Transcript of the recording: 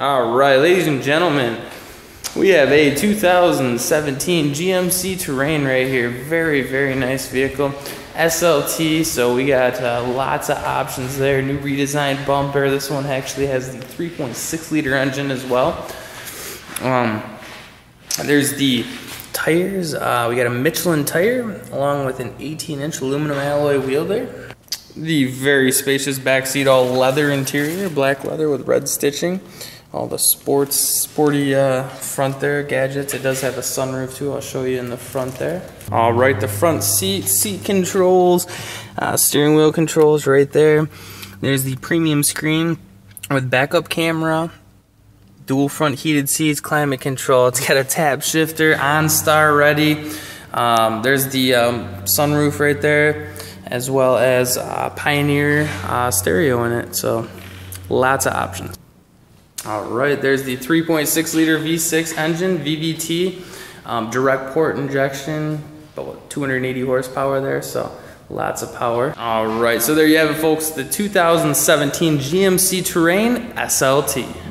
All right, ladies and gentlemen, we have a 2017 GMC Terrain right here. Very, very nice vehicle. SLT, so we got uh, lots of options there. New redesigned bumper. This one actually has the 3.6 liter engine as well. Um, there's the tires. Uh, we got a Michelin tire along with an 18 inch aluminum alloy wheel there. The very spacious back seat, all leather interior, black leather with red stitching. All the sports, sporty uh, front there, gadgets. It does have a sunroof too. I'll show you in the front there. All right, the front seat, seat controls, uh, steering wheel controls right there. There's the premium screen with backup camera, dual front heated seats, climate control. It's got a tap shifter, OnStar ready. Um, there's the um, sunroof right there, as well as uh, Pioneer uh, stereo in it. So lots of options. All right, there's the 3.6 liter V6 engine, VVT, um, direct port injection, about 280 horsepower there, so lots of power. All right, so there you have it, folks, the 2017 GMC Terrain SLT.